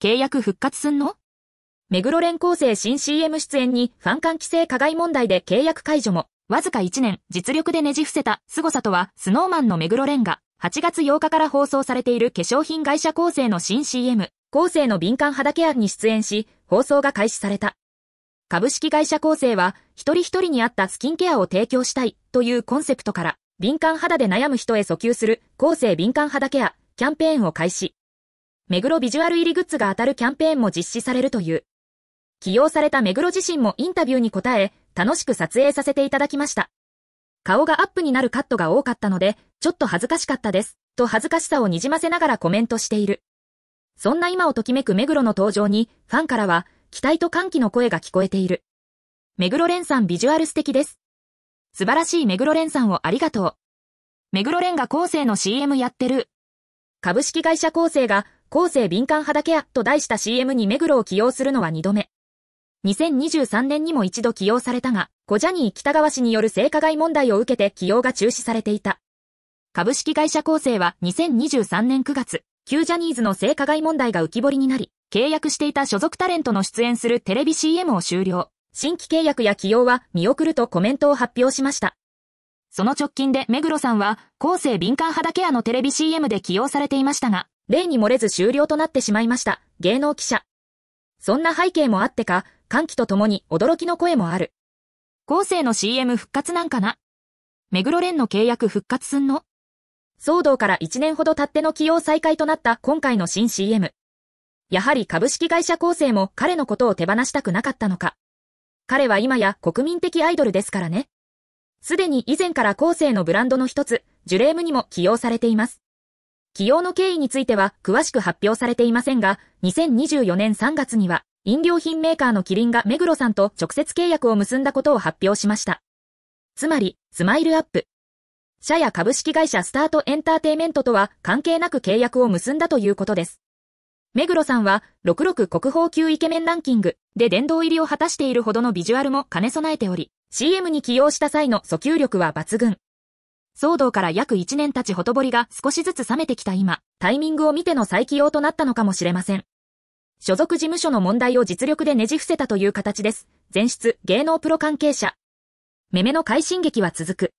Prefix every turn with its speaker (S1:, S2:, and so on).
S1: 契約復活すんの？目黒連構成新 CM 出演にファン間規制加害問題で契約解除も、わずか1年実力でねじ伏せた凄さとは、スノーマンの目黒連が8月8日から放送されている化粧品会社構成の新 CM、構成の敏感肌ケアに出演し、放送が開始された。株式会社構成は、一人一人に合ったスキンケアを提供したいというコンセプトから、敏感肌で悩む人へ訴求する、構成敏感肌ケア、キャンペーンを開始。目黒ビジュアル入りグッズが当たるキャンペーンも実施されるという。起用された目黒自身もインタビューに答え、楽しく撮影させていただきました。顔がアップになるカットが多かったので、ちょっと恥ずかしかったです。と恥ずかしさをにじませながらコメントしている。そんな今をときめく目黒の登場に、ファンからは、期待と歓喜の声が聞こえている。目黒蓮さんビジュアル素敵です。素晴らしい目黒蓮さんをありがとう。目黒蓮が後世の CM やってる。株式会社構成が後世敏感肌ケアと題した CM に目黒を起用するのは2度目。2023年にも一度起用されたが、コジャニー北川氏による性加害問題を受けて起用が中止されていた。株式会社構成は2023年9月、旧ジャニーズの性加害問題が浮き彫りになり、契約していた所属タレントの出演するテレビ CM を終了。新規契約や起用は見送るとコメントを発表しました。その直近で目黒さんは、後世敏感肌ケアのテレビ CM で起用されていましたが、例に漏れず終了となってしまいました。芸能記者。そんな背景もあってか、歓喜とともに驚きの声もある。後世の CM 復活なんかな？目黒蓮の契約復活すんの？騒動から1年ほど経っての起用再開となった今回の新 CM。やはり株式会社構成も彼のことを手放したくなかったのか。彼は今や国民的アイドルですからね。すでに以前から構成のブランドの一つ、ジュレームにも起用されています。起用の経緯については詳しく発表されていませんが、2024年3月には飲料品メーカーのキリンが目黒さんと直接契約を結んだことを発表しました。つまり、スマイルアップ。社や株式会社スタートエンターテイメントとは関係なく契約を結んだということです。目黒さんは、66国宝級イケメンランキングで殿堂入りを果たしているほどのビジュアルも兼ね備えており、CM に起用した際の訴求力は抜群。騒動から約1年経ちほとぼりが少しずつ冷めてきた今、タイミングを見ての再起用となったのかもしれません。所属事務所の問題を実力でねじ伏せたという形です。前出、芸能プロ関係者。めめの快進撃は続く。